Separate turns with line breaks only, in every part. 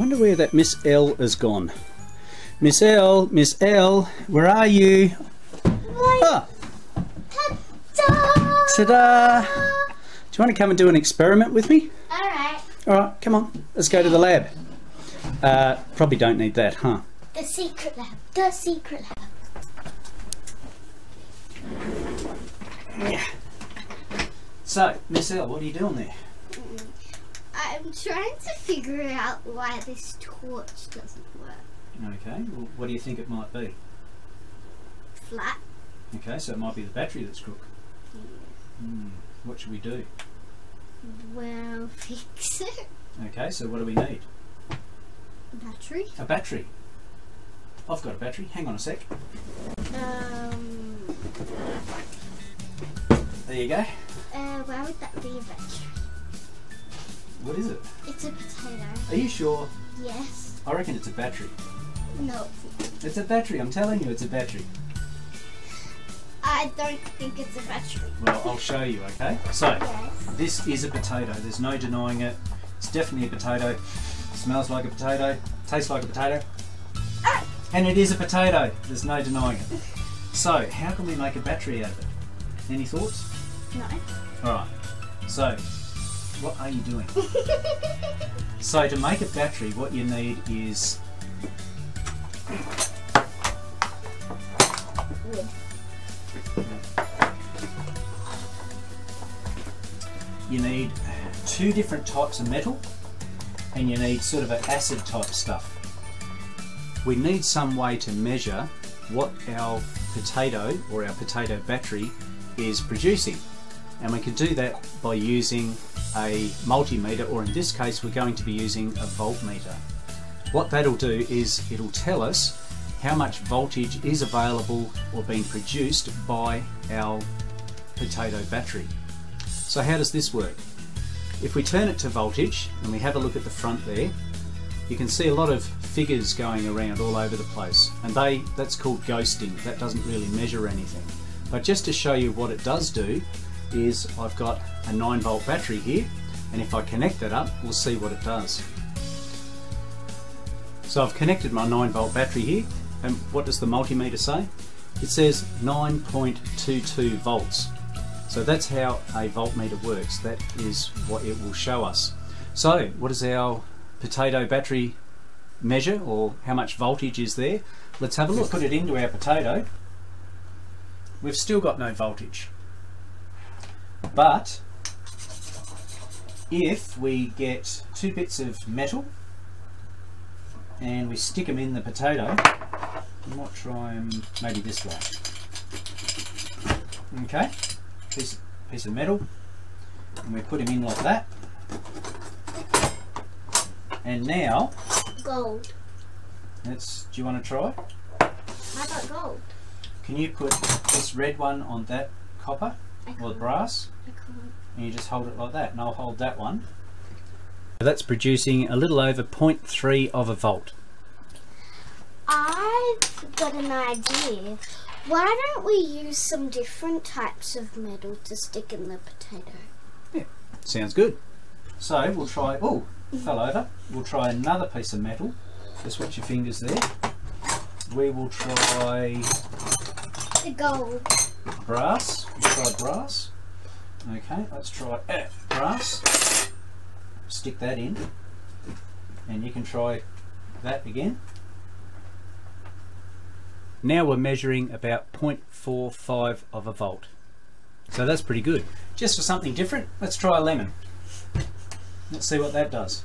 wonder where that Miss L has gone. Miss L, Miss L, where are you? Ah,
Ta-da!
ta-da! Do you want to come and do an experiment with me?
Alright,
All right, come on, let's go to the lab. Uh, probably don't need that, huh?
the secret lab. The secret lab.
Yeah. So, Miss L, what are you doing there?
I'm trying to figure out why this torch doesn't work.
Okay, well, what do you think it might be?
Flat.
Okay, so it might be the battery that's crook. Hmm, what should we do?
Well, fix it.
Okay, so what do we need?
A Battery.
A battery. I've got a battery. Hang on a sec.
Um.
There you go.
Uh, why would that be a battery?
What is it?
It's a potato.
Are you sure?
Yes.
I reckon it's a battery.
No.
It's it's a battery. I'm telling you, it's a battery.
I don't think it's a battery.
Well, I'll show you. Okay. So
Yes.
this is a potato. There's no denying it. It's definitely a potato. Smells like a potato. Tastes like a potato.
Ah!
And it is a potato. There's no denying it. So how can we make a battery out of it? Any thoughts?
No.
All right. So what are you doing? So to make a battery, what you need is you need two different types of metal and you need sort of an acid type stuff. We need some way to measure what our potato or our potato battery is producing and we can do that by using a multimeter or in this case we're going to be using a voltmeter. What that'll do is it'll tell us how much voltage is available or being produced by our potato battery. So how does this work? If we turn it to voltage and we have a look at the front there, you can see a lot of figures going around all over the place and they that's called ghosting. That doesn't really measure anything. But just to show you what it does do is I've got a 9 volt battery here and if I connect that up we'll see what it does. So I've connected my 9 volt battery here and what does the multimeter say? It says 9.22 volts. So that's how a voltmeter works. That is what it will show us. So what does our potato battery measure or how much voltage is there? Let's have a look. Put it into our potato. We've still got no voltage. But if we get two bits of metal and we stick them in the potato, we might try them maybe this way. Okay, piece, piece of metal, and we put them in like that. And now,
Gold.
let's. Do you want to try?
How about gold?
Can you put this red one on that copper or
can't.
brass? And you just hold it like that and I'll hold that one. That's producing a little over 0.3 of a volt.
I've got an idea. Why don't we use some different types of metal to stick in the potato?
Yeah, sounds good. So we'll try, oh, fell over. We'll try another piece of metal. Just watch your fingers there. We will try
The gold.
Brass. Try brass. Okay, let's try brass. Stick that in. And you can try that again. Now we're measuring about 0.45 of a volt. So that's pretty good. Just for something different, let's try a lemon. Let's see what that does.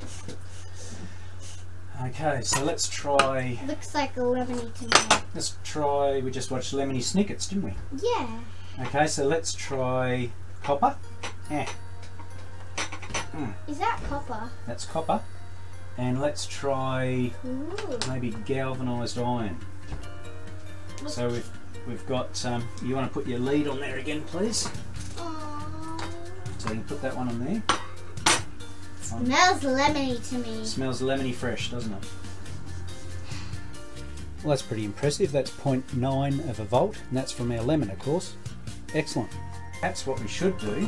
Okay, so let's try,
Looks like a lemony to me.
let's try, we just watched Lemony Snickets, didn't we?
Yeah.
Okay, so let's try copper. Eh,
Is that copper?
that's copper. And let's try
Ooh.
maybe galvanised iron.
Look-
So we've we've got. Um, you want to put your lead on there again, please?
Aw.
So you can put that one on there.
Smells lemony to me.
Smells lemony fresh, doesn't it? Well, that's pretty impressive. That's 0.9 of a volt, and that's from our lemon, of course. Excellent. That's what we should do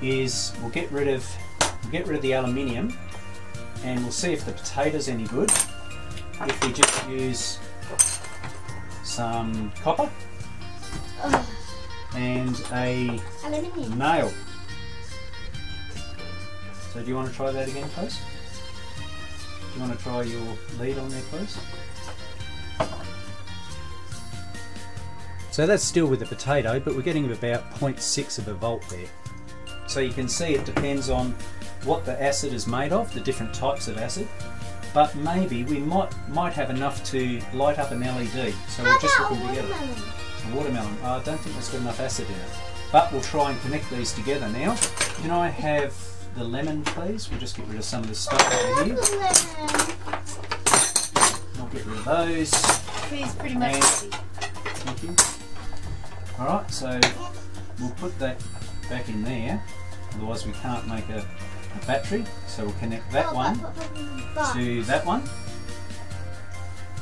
is we'll get rid of we'll get rid of the aluminium and we'll see if the potato's any good. If we just use some copper
Ugh,
and a
aluminium.
nail. So do you want to try that again, please? Do you want to try your lead on there, please? So that's still with the potato, but we're getting about 0.6 of a volt there. So you can see it depends on what the acid is made of, the different types of acid. But maybe we might might have enough to light up an LED. So we're just
about a
looking together.
watermelon?
A watermelon. Oh, I don't think that's got enough acid in it. But we'll try and connect these together now. Can I have the lemon, please? We'll just get rid of some of this stuff over here. I'll get rid of those.
He's pretty much ready.
Thank you. Alright, so we'll put that back in there. Otherwise we can't make a, a battery. So we'll connect that
Oh,
one to that one.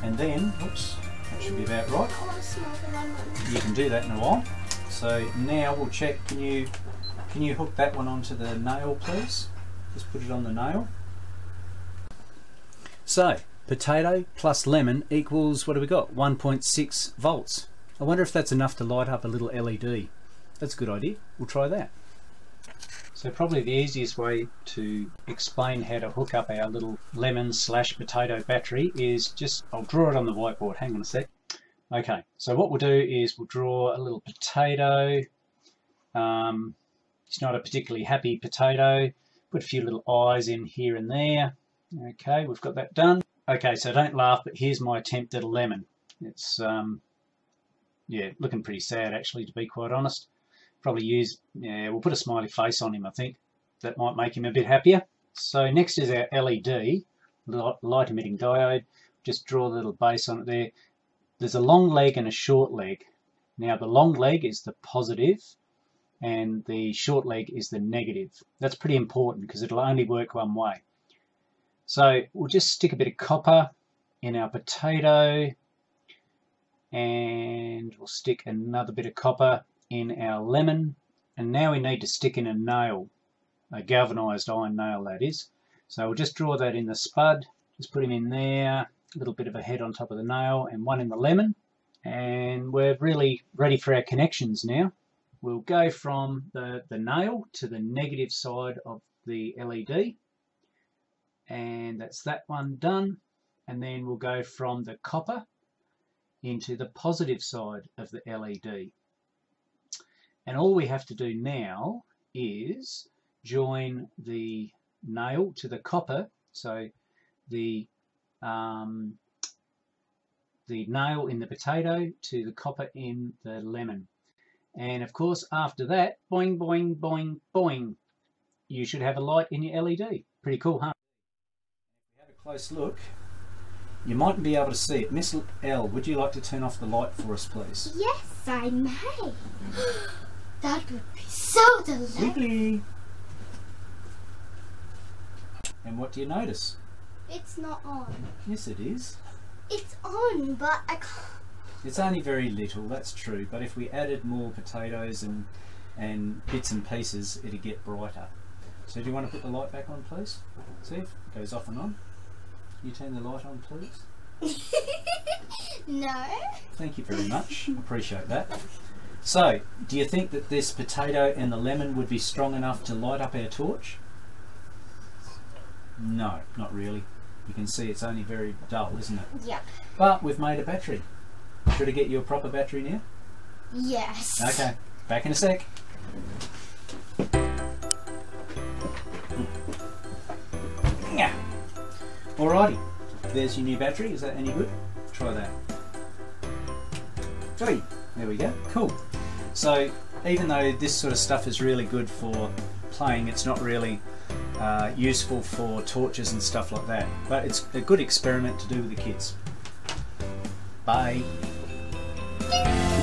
And then, oops, that should be about right.
I want to smell the lemon.
you can do that in a while. So now we'll check. Can you can you hook that one onto the nail, please? Just put it on the nail. So potato plus lemon equals what do we got? 1.6 volts. I wonder if that's enough to light up a little LED. That's a good idea. We'll try that. So probably the easiest way to explain how to hook up our little lemon slash potato battery is just, I'll draw it on the whiteboard. Hang on a sec. Okay, so what we'll do is we'll draw a little potato. Um, it's not a particularly happy potato. Put a few little eyes in here and there. Okay, we've got that done. Okay, so don't laugh, but here's my attempt at a lemon. It's, um, yeah, looking pretty sad actually, to be quite honest. Probably use, yeah, we'll put a smiley face on him, I think. That might make him a bit happier. So next is our LED, light emitting diode. Just draw a little base on it there there's a long leg and a short leg. Now the long leg is the positive and the short leg is the negative. That's pretty important because it'll only work one way. So we'll just stick a bit of copper in our potato and we'll stick another bit of copper in our lemon and now we need to stick in a nail, a galvanized iron nail that is. So we'll just draw that in the spud, just put him in there, a little bit of a head on top of the nail and one in the lemon and we're really ready for our connections now. We'll go from the, the nail to the negative side of the LED and that's that one done. And then we'll go from the copper into the positive side of the LED and all we have to do now is join the nail to the copper. So the um, the nail in the potato to the copper in the lemon. And of course, after that, boing, boing, boing, boing, you should have a light in your LED. Pretty cool, huh? If we have a close look, you mightn't be able to see it. Miss L, would you like to turn off the light for us, please?
Yes, I may. that would be so delightful.
Wiggly! And what do you notice?
It's not on.
Yes, it is.
It's on, but I can't.
It's only very little, that's true, but if we added more potatoes and and bits and pieces, it'd get brighter. So do you want to put the light back on, please? See if it goes off and on. Can you turn the light on, please?
no.
Thank you very much. Appreciate that. So, do you think that this potato and the lemon would be strong enough to light up our torch? No, not really. You can see it's only very dull, isn't it?
Yep.
But we've made a battery. Should I get you a proper battery now?
Yes.
Okay, back in a sec. Yeah. Alrighty, there's your new battery. Is that any good? Try that. Hey, there we go. Cool. So even though this sort of stuff is really good for playing, it's not really uh, useful for torches and stuff like that. But it's a good experiment to do with the kids. Bye.
Thank you.